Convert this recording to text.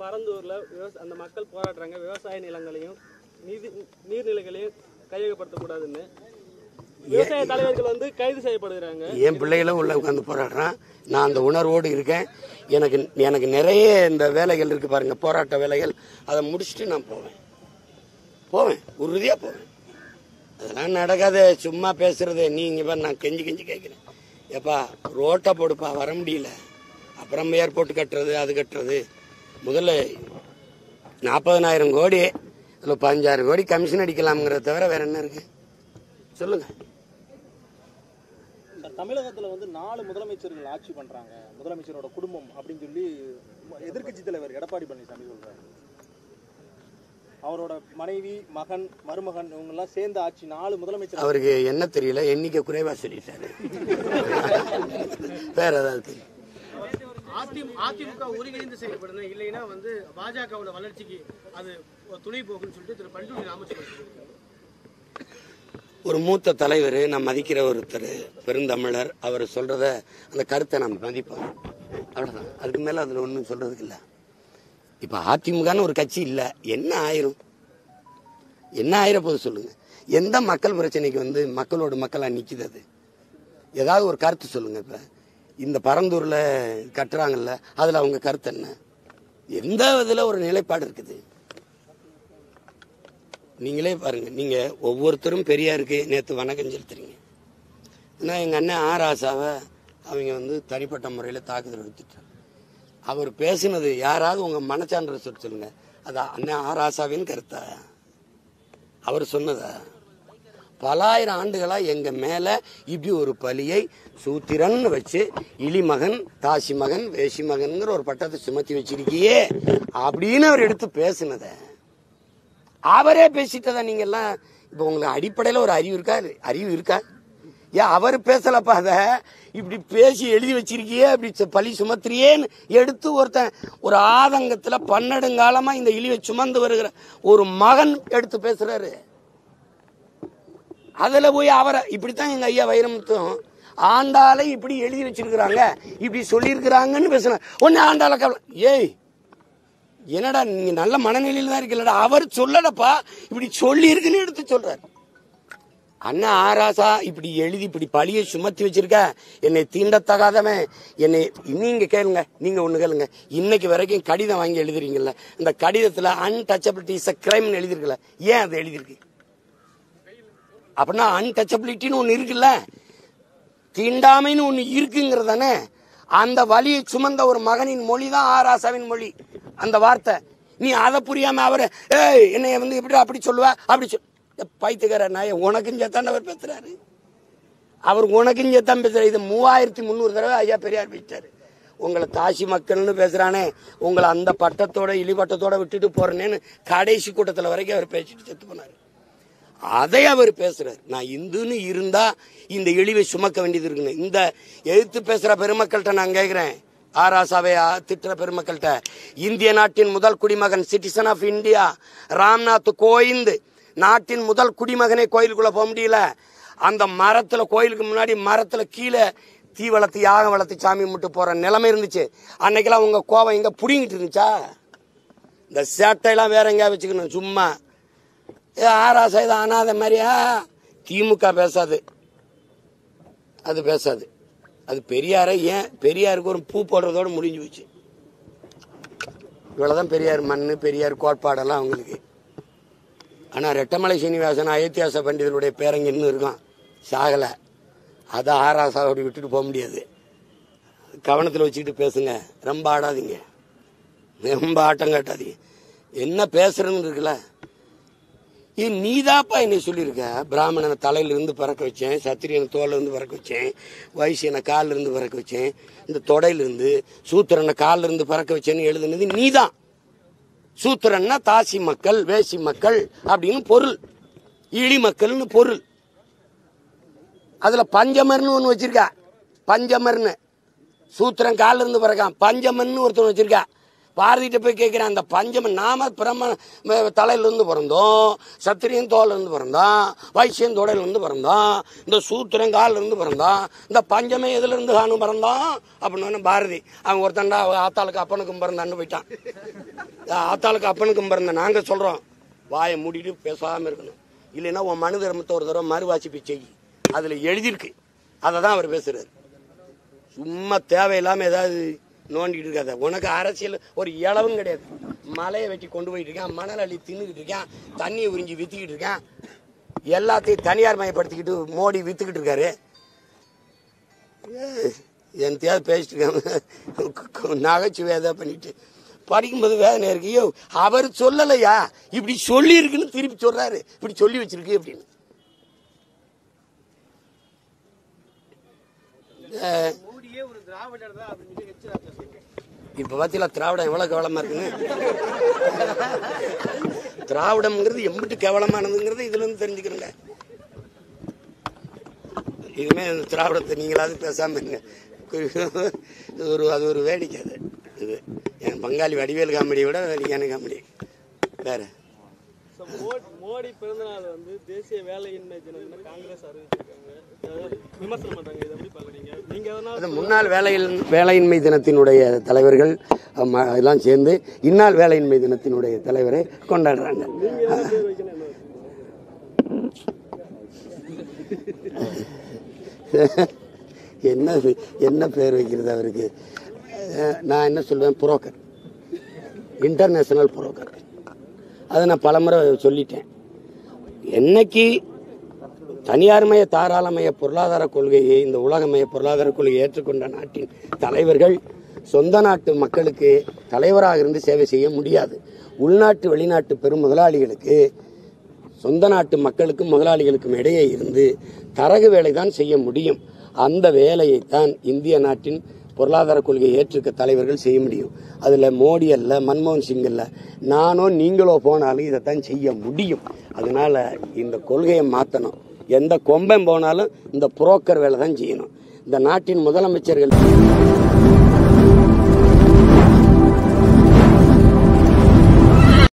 பரந்தூர்ல விவசா அந்த மக்கள் போராடுறாங்க. விவசாய நிலங்களையும் நீதி நீர்நிலைகளையும் கையகப்படுத்தக்கூடாதுன்னு. விவசாய தலைவர்கள் வந்து கைது செய்யப்படுகிறாங்க. என் பிள்ளைகளும் உள்ள உட்காந்து போராடுறான். நான் அந்த உணர்வோடு இருக்கேன். எனக்கு எனக்கு நிறைய இந்த வேலைகள் இருக்கு பாருங்க. போராட்ட வேலைகள். அதை முடிச்சுட்டு நான் போவேன். போவேன் உறுதியாக போவேன் அதெல்லாம் நடக்காது சும்மா பேசுறது. நீங்க பாரு நான் கெஞ்சி கெஞ்சி கேட்குறேன் ஏப்பா ரோட்டை போடுப்பா வர முடியல. அப்புறம் ஏர்போர்ட் கட்டுறது அது கட்டுறது. முதல்ல நாற்பதனாயிரம் கோடி அதில் பதினஞ்சாயிரம் கோடி கமிஷன் அடிக்கலாம்ங்கிறத தவிர வேற என்ன இருக்கு? சொல்லுங்க. தமிழகத்தில் தமிழகத்துல வந்து நாலு முதலமைச்சர்கள் ஆட்சி பண்றாங்க. முதலமைச்சரோட குடும்பம் அப்படின்னு சொல்லி எதிர்க்கட்சி தலைவர் எடப்பாடி பழனிசாமி சொல்றாரு. அவரோட மனைவி மகன் மருமகன் இவங்க எல்லாம் சேர்ந்த ஆட்சி நாலு முதலமைச்சர். அவருக்கு என்ன தெரியல எண்ணிக்கை குறைவா சொல்லிட்டாரு. வேற ஏதாவது தெரியும் அதிமுக ஒருங்கிணைந்து செயல்படணும் இல்லைன்னா வந்து பாஜகவோட வளர்ச்சிக்கு அது துணை போகும்னு சொல்லிட்டு திரு பண்டுரி ராமச்சந்திரன். ஒரு மூத்த தலைவர் நான் மதிக்கிற ஒருத்தர் பெருந்தமிழர் அவர் சொல்றத அந்த கருத்தை நம்ம மதிப்போம். அவ்வளவுதான். அதுக்கு மேல அதுல ஒன்றும் சொல்றதுக்கு இல்ல. இப்ப அதிமுகன்னு ஒரு கட்சி இல்ல. என்ன ஆயிரும்? என்ன ஆயிர போது சொல்லுங்க. எந்த மக்கள் பிரச்சனைக்கு வந்து மக்களோட மக்களா நிக்குது அது? ஏதாவது ஒரு கருத்து சொல்லுங்க இப்ப. இந்த பரந்தூர்ல கட்டுறாங்கல்ல அதுல அவங்க கருத்து என்ன? எந்த இதுல ஒரு நிலைப்பாடு இருக்குது? நீங்களே பாருங்க. நீங்க ஒவ்வொருத்தரும் பெரியாருக்கு நேற்று வணக்கம் செலுத்துறீங்க. ஏன்னா எங்க அண்ணன் ஆர் ஆசாவை அவங்க வந்து தனிப்பட்ட முறையில் தாக்குதல் எடுத்துட்டாங்க அவர் பேசினது யாராவது உங்க மனச்சான்ற சொல்லி சொல்லுங்க. அது அண்ணன் ஆர் ஆசாவின் கருத்தா? அவர் சொன்னதா. பலாயிரம் ஆண்டுகளா எங்க மேல இப்படி ஒரு பலியை சூத்திரன் வச்சு இளிமகன் தாசி மகன் வேசி மகன்கிற ஒரு பட்டத்தை சுமத்தி வச்சிருக்கியே அப்படின்னு அவர் எடுத்து பேசினத. அவரே பேசிட்டதா நீங்க எல்லாம்? இப்ப உங்களுக்கு அடிப்படையில ஒரு அறிவு இருக்கா? அறிவு இருக்கா? ஏன் அவர் பேசலப்பா அத. இப்படி பேசி எழுதி வச்சிருக்கியே அப்படி பழி சுமத்துறியேன்னு எடுத்து ஒருத்தன் ஒரு ஆதங்கத்துல பன்னெடுங்காலமா இந்த இழிவை சுமந்து வருகிற ஒரு மகன் எடுத்து பேசுறாரு. அதுல போய் அவரை இப்படித்தான் எங்க ஐயா வைரமுத்தும் ஆண்டாளை இப்படி எழுதி வச்சிருக்கிறாங்க இப்படி சொல்லியிருக்கிறாங்கன்னு பேசுன ஒன்னு ஆண்டாள கவலை ஏய் என்னடா நீங்க நல்ல மனநிலையில தான் இருக்கலடா அவர் சொல்லடப்பா இப்படி சொல்லி இருக்குன்னு எடுத்து சொல்றாரு. அண்ணா ஆராசா இப்படி எழுதி இப்படி பழிய சுமத்தி வச்சிருக்க. என்னை தீண்டத்தகாதவன். என்னை நீங்க கேளுங்க நீங்க ஒண்ணு கேளுங்க. இன்னைக்கு வரைக்கும் கடிதம் வாங்கி எழுதுறீங்கல்ல இந்த கடிதத்துல அன்டச்சபிலிட்டி இஸ் கிரைம் எழுதிருக்குல்ல ஏன் அது எழுதிருக்கு அப்படின்னா அன்டச்சபிலிட்டின்னு ஒண்ணு இருக்குல்ல. தீண்டாமைன்னு ஒண்ணு இருக்குங்கிறதானே. அந்த வழியை சுமந்த ஒரு மகனின் மொழி தான் ஆராசாவின் மொழி. அந்த வார்த்தை. நீ அதை புரியாம அவரை ஏய் என்னைய வந்து எப்படி அப்படி சொல்லுவ? அப்படி சொல் பைத்துக்கார நாய உனக்கும் சேர்த்தான் அவர் பேசுறாரு. அவர் உனக்கும் சேர்த்தான் பேசுறாரு. இது மூவாயிரத்தி முந்நூறு தடவை ஐயா பெரியார் பேசிட்டார். உங்களை தாசி மக்கள்னு பேசுறானே உங்களை அந்த பட்டத்தோட இழிபட்டத்தோட விட்டுட்டு போறேன்னு கடைசி கூட்டத்தில் வரைக்கும் அவர் பேசிட்டு செத்து போனாரு. அதை அவர் பேசுறாரு. நான் இந்துன்னு இருந்தா இந்த இழிவை சுமக்க வேண்டியது இருக்குங்க. இந்த எதிர்த்து பேசுற பெருமக்கள்கிட்ட நான் கேட்கிறேன் ஆராசாவை ஆ- திட்டுற பெருமக்கள்கிட்ட. இந்திய நாட்டின் முதல் குடிமகன் citizen of India Ramnath Kovind. நாட்டின் முதல் குடிமகனே கோயிலுக்குள்ளே போக முடியல. அந்த மரத்தில் கோயிலுக்கு முன்னாடி மரத்தில் கீழே தீ வளர்த்து யாகம் வளர்த்து சாமி கும்பிட்டு போகிற நிலைமை இருந்துச்சு. அன்னைக்கெல்லாம் உங்கள் கோவம் எங்கே புடிங்கிட்டு இருந்துச்சா? இந்த சேட்டையெல்லாம் வேற எங்கேயா வச்சுக்கணும் சும்மா. ஏ ஆராசா இது அனாத மாதிரியா? திமுக பேசாது. அது பேசாது. அது பெரியாரை ஏன்? பெரியாருக்கு ஒரு பூ போடுறதோட முடிஞ்சு போச்சு. இவ்வளோதான் பெரியார் மண் பெரியார் கோட்பாடெல்லாம் அவங்களுக்கு. ஆனால் ரெட்டமலை சீனிவாசன் அயோத்தியாச பண்டிதருடைய பேரங்க இன்னும் இருக்கான். சாகலை. அதை அப்படி விட்டுட்டு போக முடியாது. கவனத்தில் வச்சுக்கிட்டு பேசுங்க. ரொம்ப ஆடாதீங்க. ரொம்ப ஆட்டம் காட்டாதீங்க. என்ன பேசுறதுன்னு இருக்குல்ல? ஏ நீதாப்பா என்னை சொல்லியிருக்க? பிராமணனை தலையிலிருந்து பறக்க வச்சேன் சத்திரியனை தோல்லேருந்து பறக்க வச்சேன் வைசியனை காலிலிருந்து பறக்க வச்சேன் இந்த தொடையிலிருந்து சூத்திரனை கால்ல இருந்து பறக்க வச்சேன்னு எழுதுனது நீதான். சூத்திரன்னா தாசி மக்கள் வேசி மக்கள் அப்படின்னு பொருள். இழி மக்கள்னு பொருள். அதுல பஞ்சமர்னு ஒன்று வச்சிருக்கா. பஞ்சமர்னு. சூத்திரன் காலிருந்து இருந்து பிறக்கான். பஞ்சமர்னு ஒருத்தன் வச்சிருக்கா. பாரதிட்ட போய் கேட்குறேன் அந்த பஞ்சம நாம பிரம்ம தலையிலேருந்து தலையிலிருந்து பிறந்தோம் சத்திரியன் தோல்லேருந்து பிறந்தோம் வைசியன் தோடையில பிறந்தோம் இந்த சூத்திரன் பிறந்தோம் இந்த பஞ்சமே எதுலேருந்து காணும் பிறந்தோம்? அப்படின்னு பாரதி. அவன் ஒருத்தண்டா ஆத்தாளுக்கு அப்பனுக்கும் பிறந்தான்னு போயிட்டான். ஆத்தாளுக்கு அப்பனுக்கும் பிறந்த நாங்கள் சொல்கிறோம் வாயை மூடிட்டு பேசாமல் இருக்கணும். இல்லைன்னா உன் மனு தர்மத்தை ஒரு தடவை மறுவாசிப்பு செய். அதில் எழுதியிருக்கு. அதை தான் அவர் பேசுகிறார் சும்மா தேவையில்லாமல் ஏதாவது நோண்டிட்டு இருக்காத. உனக்கு அரசியல் ஒரு இளவும் கிடையாது. மலையை வெட்டி கொண்டு போயிட்டு இருக்கேன். மணல் அள்ளி தின்னுக்கிட்டு இருக்கான். தண்ணியை உறிஞ்சி விற்றுக்கிட்டு இருக்கேன். எல்லாத்தையும் தனியார் மயப்படுத்திக்கிட்டு மோடி விற்றுக்கிட்டு இருக்காரு. என்த்தையாவது பேசிட்டு இருக்காங்க நகைச்சுவை ஏதாவது பண்ணிட்டு. படிக்கும்போது வேதனை இருக்கு. ஐயோ அவர் சொல்லலையா? இப்படி சொல்லியிருக்குன்னு திருப்பி சொல்கிறாரு இப்படி சொல்லி வச்சிருக்கு அப்படின்னு. இப்ப பாத்தீங்களா திராவிடம் எவ்வளவு கேவலமா இருக்குன்னு? திராவிடம்ங்கிறது எம்பிட்டு கேவலமானதுங்கிறது இதுல இருந்து தெரிஞ்சுக்கிறேங்க. இதுமே இந்த திராவிடத்தை நீங்களாவது பேசாம இருங்க. இது ஒரு அது ஒரு வேடிக்கை அது. இது என் பங்காளி வடிவேல் காமெடியை விட வேடிக்கையான காமெடி. வேற? மோடி- பிறந்தநாள் வந்து தேசிய வேலையின்மை தினம்னு காங்கிரஸ் அறிவிச்சிருக்காங்க. முன்னாள் வேலையில் வேலையின்மை தினத்தினுடைய தலைவர்கள் எல்லாம் சேர்ந்து இந்நாள் வேலையின்மை தினத்தினுடைய தலைவரை கொண்டாடுறாங்க. என்ன என்ன பேர் வைக்கிறது அவருக்கு? நான் என்ன சொல்வேன்? புரோக்கர். International broker. அதை நான் பலமுறை சொல்லிட்டேன். என்னைக்கு தனியார்மய தாராளமய பொருளாதார கொள்கையை இந்த உலகமய பொருளாதார கொள்கையை ஏற்றுக்கொண்ட நாட்டின் தலைவர்கள் சொந்த நாட்டு மக்களுக்கு தலைவராக இருந்து சேவை செய்ய முடியாது. உள்நாட்டு வெளிநாட்டு பெரும் முதலாளிகளுக்கு சொந்த நாட்டு மக்களுக்கும் முதலாளிகளுக்கும் இடையே இருந்து தரகு வேலை தான் செய்ய முடியும். அந்த வேலையைத்தான் இந்திய நாட்டின் பொருளாதார கொள்கையை ஏற்றுக்க தலைவர்கள் செய்ய முடியும். அதில் மோடி அல்ல மன்மோகன் சிங் அல்ல நானோ நீங்களோ போனாலும் இதைத்தான் செய்ய முடியும். அதனால் இந்த கொள்கையை மாற்றணும் எந்த கொம்பன் போனாலும் இந்த புரோக்கர் வேலை தான் செய்யணும். இந்த நாட்டின் முதலமைச்சர்கள்